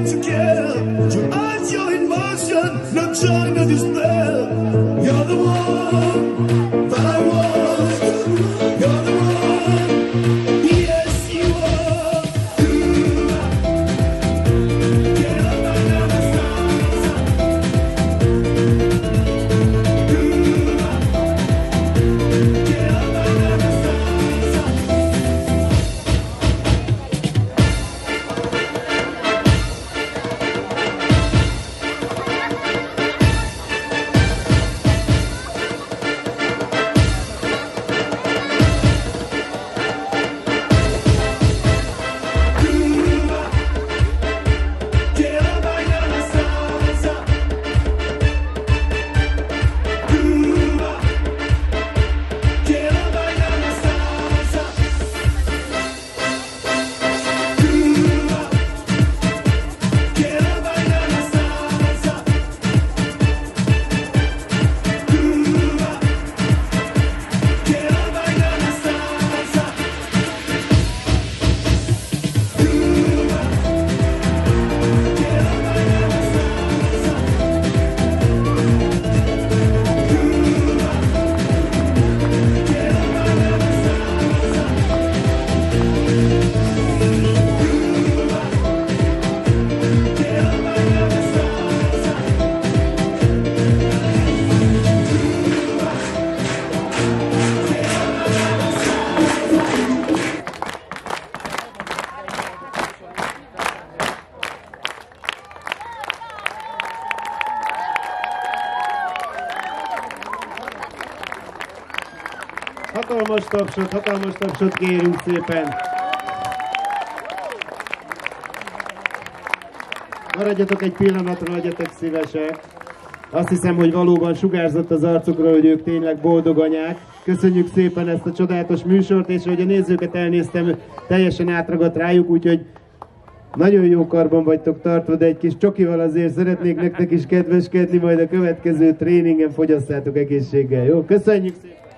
come together to eyes, your emotion, no time to despair You're the one. Hatalmas tapsot, hatalmas tapsot kérünk szépen. Maradjatok egy pillanatra, legyetek szívesek. Azt hiszem, hogy valóban sugárzott az arcukra, hogy ők tényleg boldog anyák. Köszönjük szépen ezt a csodálatos műsort, és hogy a nézőket elnéztem, teljesen átragadt rájuk, úgyhogy nagyon jó karban vagytok tartva, de egy kis csokival azért szeretnék nektek is kedveskedni, majd a következő tréningen fogyasztátok egészséggel. Jó, köszönjük szépen!